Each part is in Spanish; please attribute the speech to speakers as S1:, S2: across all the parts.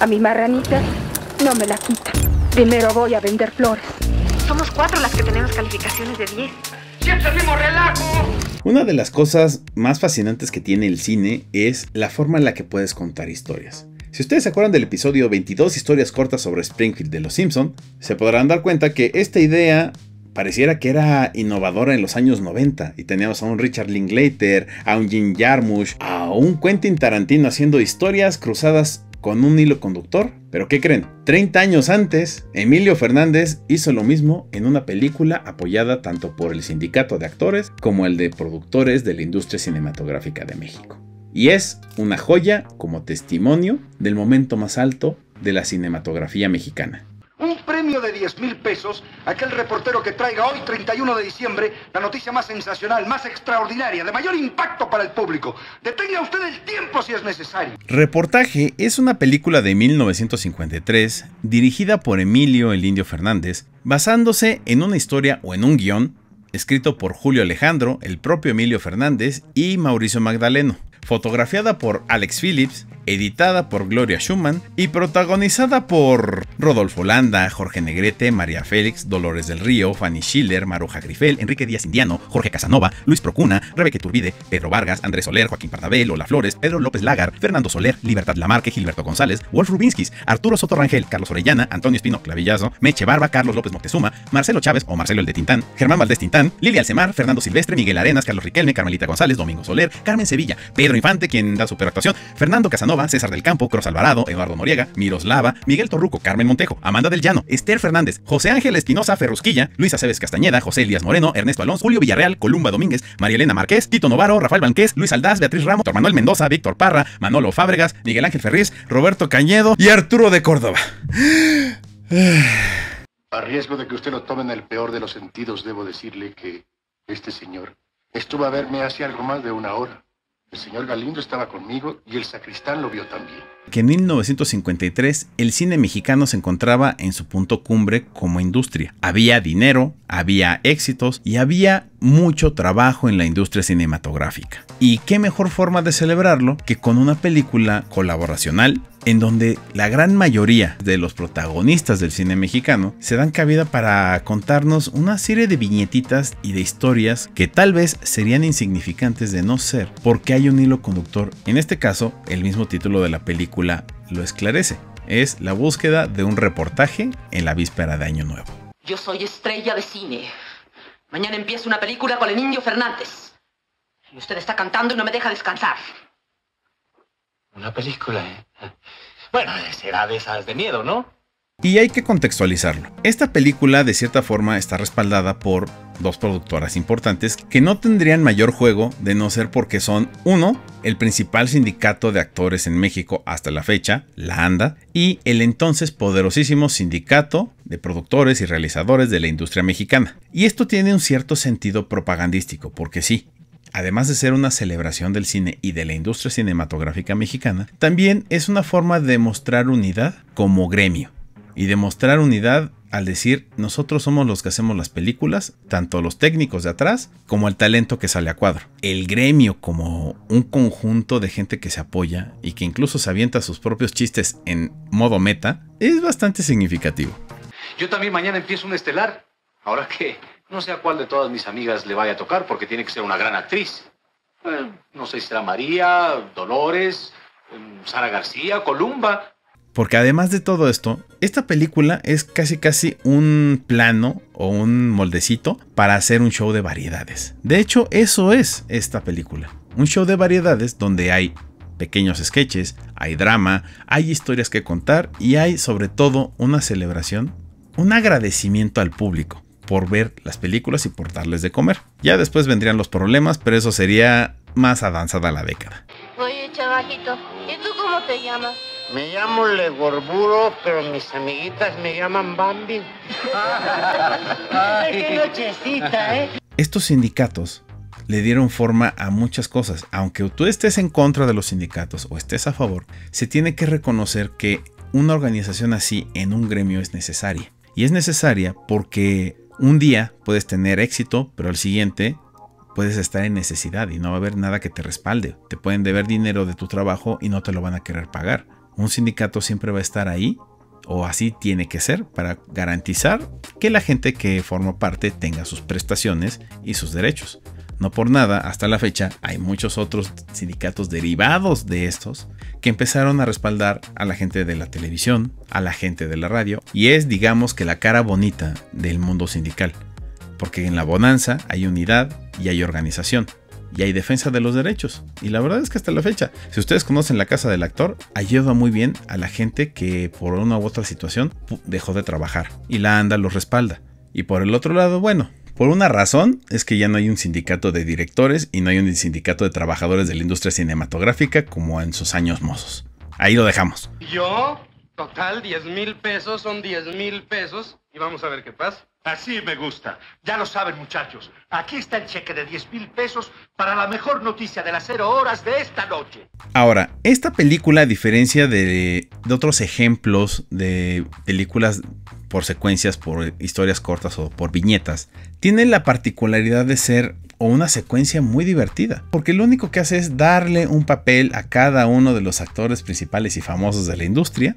S1: A mi marranita no me la quita. Primero voy a vender flores.
S2: Somos cuatro las que tenemos calificaciones de 10.
S3: ¡Siempre el mismo relajo!
S4: Una de las cosas más fascinantes que tiene el cine es la forma en la que puedes contar historias. Si ustedes se acuerdan del episodio 22 historias cortas sobre Springfield de Los Simpson, se podrán dar cuenta que esta idea pareciera que era innovadora en los años 90 y teníamos a un Richard Linklater, a un Jim Jarmusch, a un Quentin Tarantino haciendo historias cruzadas con un hilo conductor. Pero ¿qué creen? 30 años antes, Emilio Fernández hizo lo mismo en una película apoyada tanto por el sindicato de actores como el de productores de la industria cinematográfica de México. Y es una joya como testimonio del momento más alto de la cinematografía mexicana.
S3: Premio de 10 mil pesos aquel reportero que traiga hoy, 31 de diciembre, la noticia más sensacional, más extraordinaria, de mayor impacto para el público. Detenga usted el tiempo si es necesario.
S4: Reportaje es una película de 1953 dirigida por Emilio el Indio Fernández, basándose en una historia o en un guion escrito por Julio Alejandro, el propio Emilio Fernández y Mauricio Magdaleno, fotografiada por Alex Phillips, editada por Gloria Schumann y protagonizada por Rodolfo Landa, Jorge Negrete, María Félix, Dolores del Río, Fanny Schiller, Maruja Grifel, Enrique Díaz Indiano, Jorge Casanova, Luis Procuna, Rebeque Turbide, Pedro Vargas, Andrés Soler, Joaquín Pardabel, Lola Flores, Pedro López Lagar, Fernando Soler, Libertad Lamarque, Gilberto González, Wolf Rubinskis, Arturo Soto Rangel, Carlos Orellana, Antonio Espino Clavillazo, Meche Barba, Carlos López Moctezuma, Marcelo Chávez o Marcelo el de Tintán, Germán Valdés Tintán, Lilia Alcemar, Fernando Silvestre, Miguel Arenas, Carlos Riquelme, Carmelita González, Domingo Soler, Carmen Sevilla, Pedro Infante, quien da superactuación, Fernando Casanova, César del Campo, Cros Alvarado, Eduardo Noriega, Miroslava, Miguel Torruco, Carmen Montejo, Amanda del Llano, Esther Fernández, José Ángel Espinosa Ferrusquilla, Luisa Aceves Castañeda, José Elías Moreno, Ernesto Alonso, Julio Villarreal, Columba Domínguez, María Elena Márquez, Tito Novaro, Rafael Banqués, Luis Aldaz, Beatriz Ramos, Manuel Mendoza, Víctor Parra, Manolo Fábregas, Miguel Ángel Ferriz, Roberto Cañedo y Arturo de Córdoba.
S5: A riesgo de que usted lo tome en el peor de los sentidos, debo decirle que este señor estuvo a verme hace algo más de una hora. El señor Galindo estaba conmigo y el sacristán lo vio también.
S4: Que en 1953 el cine mexicano se encontraba en su punto cumbre como industria. Había dinero, había éxitos y había mucho trabajo en la industria cinematográfica. Y qué mejor forma de celebrarlo que con una película colaboracional en donde la gran mayoría de los protagonistas del cine mexicano se dan cabida para contarnos una serie de viñetitas y de historias que tal vez serían insignificantes de no ser porque hay un hilo conductor. En este caso, el mismo título de la película lo esclarece. Es la búsqueda de un reportaje en la víspera de Año Nuevo.
S6: Yo soy estrella de cine. Mañana empieza una película con el Indio Fernández. Y usted está cantando y no me deja descansar.
S7: Una película, ¿eh? Bueno, será de esas de miedo, ¿no?
S4: Y hay que contextualizarlo. Esta película de cierta forma está respaldada por dos productoras importantes que no tendrían mayor juego de no ser porque son, uno, el principal sindicato de actores en México hasta la fecha, la ANDA, y el entonces poderosísimo sindicato de productores y realizadores de la industria mexicana. Y esto tiene un cierto sentido propagandístico, porque sí, además de ser una celebración del cine y de la industria cinematográfica mexicana, también es una forma de mostrar unidad como gremio y demostrar unidad al decir nosotros somos los que hacemos las películas, tanto los técnicos de atrás como el talento que sale a cuadro. El gremio como un conjunto de gente que se apoya y que incluso se avienta sus propios chistes en modo meta es bastante significativo.
S7: Yo también mañana empiezo un estelar. Ahora que no sé a cuál de todas mis amigas le vaya a tocar porque tiene que ser una gran actriz. Eh, no sé si será María, Dolores, em, Sara García, Columba.
S4: Porque además de todo esto, esta película es casi casi un plano o un moldecito para hacer un show de variedades. De hecho, eso es esta película. Un show de variedades donde hay pequeños sketches, hay drama, hay historias que contar y hay sobre todo una celebración, un agradecimiento al público por ver las películas y por darles de comer. Ya después vendrían los problemas, pero eso sería más avanzada la década.
S8: Oye, chavajito, ¿y tú cómo te llamas?
S9: Me llamo Legorburo, pero mis amiguitas me llaman Bambi.
S8: Ay, qué nochecita, ¿eh?
S4: Estos sindicatos le dieron forma a muchas cosas. Aunque tú estés en contra de los sindicatos o estés a favor, se tiene que reconocer que una organización así en un gremio es necesaria. Y es necesaria porque un día puedes tener éxito, pero al siguiente puedes estar en necesidad y no va a haber nada que te respalde. Te pueden deber dinero de tu trabajo y no te lo van a querer pagar. Un sindicato siempre va a estar ahí, o así tiene que ser, para garantizar que la gente que forma parte tenga sus prestaciones y sus derechos. No por nada, hasta la fecha hay muchos otros sindicatos derivados de estos que empezaron a respaldar a la gente de la televisión, a la gente de la radio, y es digamos que la cara bonita del mundo sindical, porque en la bonanza hay unidad y hay organización. Y hay defensa de los derechos. Y la verdad es que hasta la fecha, si ustedes conocen la casa del actor, ayuda muy bien a la gente que por una u otra situación dejó de trabajar. Y la ANDA los respalda. Y por el otro lado, bueno, por una razón es que ya no hay un sindicato de directores y no hay un sindicato de trabajadores de la industria cinematográfica como en sus años mozos. Ahí lo dejamos.
S9: ¿Yo? Total, 10 mil pesos son 10 mil pesos. Y vamos a ver qué pasa.
S3: Así me gusta. Ya lo saben, muchachos. Aquí está el cheque de 10 mil pesos para la mejor noticia de las cero horas de esta noche.
S4: Ahora, esta película, a diferencia de, otros ejemplos de películas por secuencias, por historias cortas o por viñetas, tiene la particularidad de ser una secuencia muy divertida, porque lo único que hace es darle un papel a cada uno de los actores principales y famosos de la industria,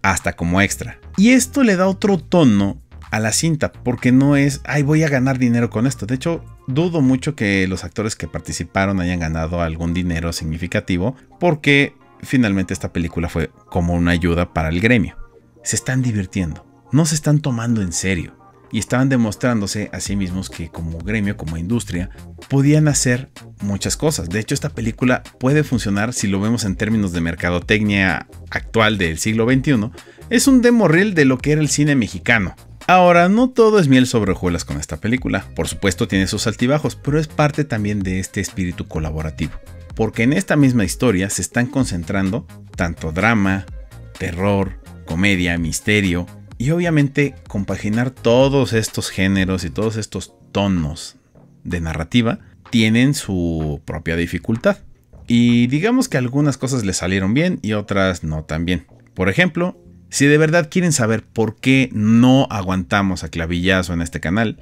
S4: hasta como extra. Y esto le da otro tono a la cinta, porque no es, ay, voy a ganar dinero con esto. De hecho, dudo mucho que los actores que participaron hayan ganado algún dinero significativo, porque finalmente esta película fue como una ayuda para el gremio. Se están divirtiendo, no se están tomando en serio. Y estaban demostrándose a sí mismos que como gremio, como industria, podían hacer muchas cosas. De hecho, esta película puede funcionar si lo vemos en términos de mercadotecnia actual del siglo XXI. Es un demo reel de lo que era el cine mexicano. Ahora, no todo es miel sobre hojuelas con esta película. Por supuesto tiene sus altibajos, pero es parte también de este espíritu colaborativo. Porque en esta misma historia se están concentrando tanto drama, terror, comedia, misterio, y obviamente compaginar todos estos géneros y todos estos tonos de narrativa tienen su propia dificultad. Y digamos que algunas cosas le salieron bien y otras no tan bien. Por ejemplo, si de verdad quieren saber por qué no aguantamos a clavillazo en este canal,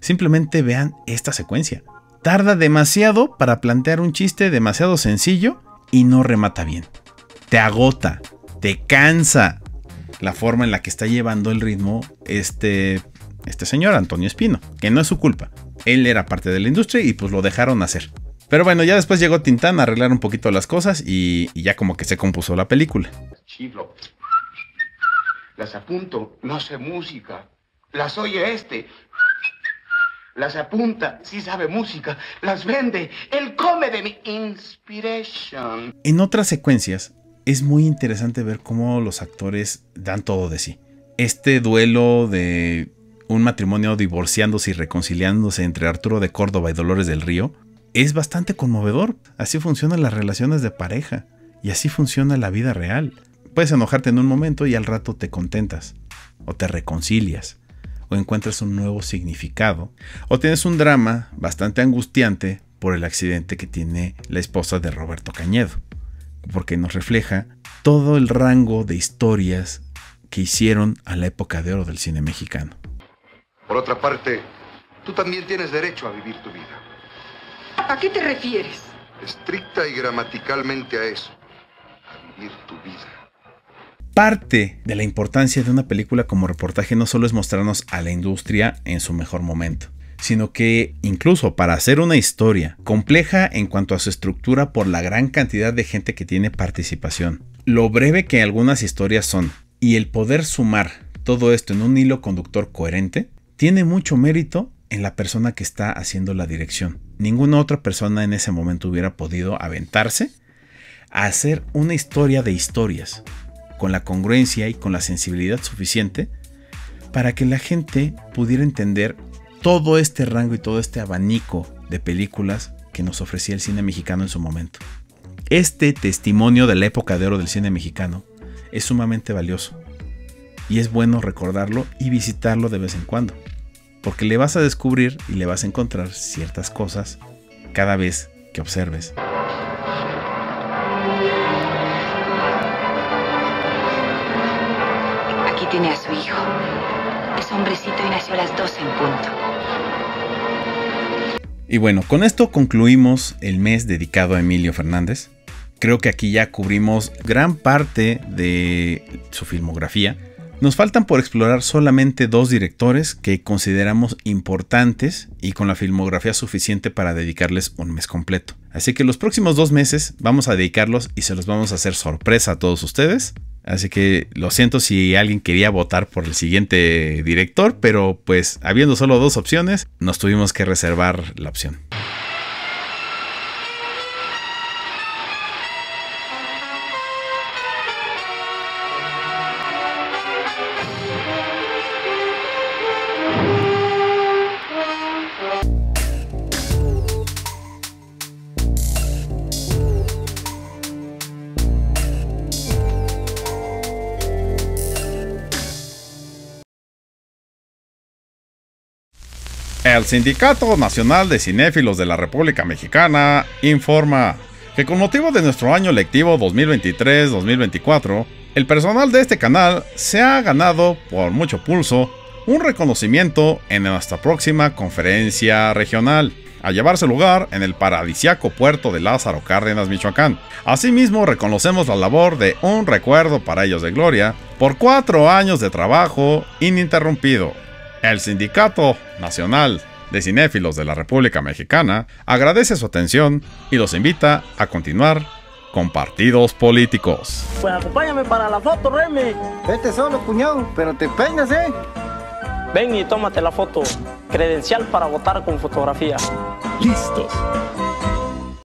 S4: simplemente vean esta secuencia. Tarda demasiado para plantear un chiste demasiado sencillo y no remata bien. Te agota, te cansa, la forma en la que está llevando el ritmo este, este señor, Antonio Espino, que no es su culpa. Él era parte de la industria y pues lo dejaron hacer. Pero bueno, ya después llegó Tintán a arreglar un poquito las cosas y, ya como que se compuso la película.
S9: Las apunto, no sé música. Las oye este. Las apunta, sí sabe música. Las vende. Él come de mi inspiration.
S4: En otras secuencias, es muy interesante ver cómo los actores dan todo de sí. Este duelo de un matrimonio divorciándose y reconciliándose entre Arturo de Córdoba y Dolores del Río es bastante conmovedor. Así funcionan las relaciones de pareja y así funciona la vida real. Puedes enojarte en un momento y al rato te contentas o te reconcilias o encuentras un nuevo significado o tienes un drama bastante angustiante por el accidente que tiene la esposa de Roberto Cañedo porque nos refleja todo el rango de historias que hicieron a la época de oro del cine mexicano.
S3: Por otra parte, tú también tienes derecho a vivir tu vida.
S1: ¿A qué te refieres?
S3: Estricta y gramaticalmente a eso. A vivir tu vida.
S4: Parte de la importancia de una película como reportaje no solo es mostrarnos a la industria en su mejor momento, sino que incluso para hacer una historia compleja en cuanto a su estructura por la gran cantidad de gente que tiene participación, lo breve que algunas historias son, y el poder sumar todo esto en un hilo conductor coherente, tiene mucho mérito en la persona que está haciendo la dirección. Ninguna otra persona en ese momento hubiera podido aventarse a hacer una historia de historias, con la congruencia y con la sensibilidad suficiente para que la gente pudiera entender todo este rango y todo este abanico de películas que nos ofrecía el cine mexicano en su momento. Este testimonio de la época de oro del cine mexicano es sumamente valioso y es bueno recordarlo y visitarlo de vez en cuando, porque le vas a descubrir y le vas a encontrar ciertas cosas cada vez que observes.
S2: Y nació a las 12 en punto.
S4: Y bueno, con esto concluimos el mes dedicado a Emilio Fernández. Creo que aquí ya cubrimos gran parte de su filmografía. Nos faltan por explorar solamente dos directores que consideramos importantes y con la filmografía suficiente para dedicarles un mes completo. Así que los próximos dos meses vamos a dedicarlos y se los vamos a hacer sorpresa a todos ustedes. Así que lo siento si alguien quería votar por el siguiente director, pero pues habiendo solo dos opciones, nos tuvimos que reservar la opción. El Sindicato Nacional de Cinéfilos de la República Mexicana informa que con motivo de nuestro año lectivo 2023-2024, el personal de este canal se ha ganado por mucho pulso un reconocimiento en nuestra próxima conferencia regional, a llevarse lugar en el paradisiaco puerto de Lázaro Cárdenas, Michoacán. Asimismo, reconocemos la labor de un recuerdo para ellos de gloria por cuatro años de trabajo ininterrumpido. El Sindicato Nacional de Cinéfilos de la República Mexicana agradece su atención y los invita a continuar con partidos políticos.
S10: Pues acompáñame para la foto, Remy.
S11: Vete solo, cuñado, pero te peinas, ¿eh?
S10: Ven y tómate la foto. Credencial para votar con fotografía.
S12: Listos.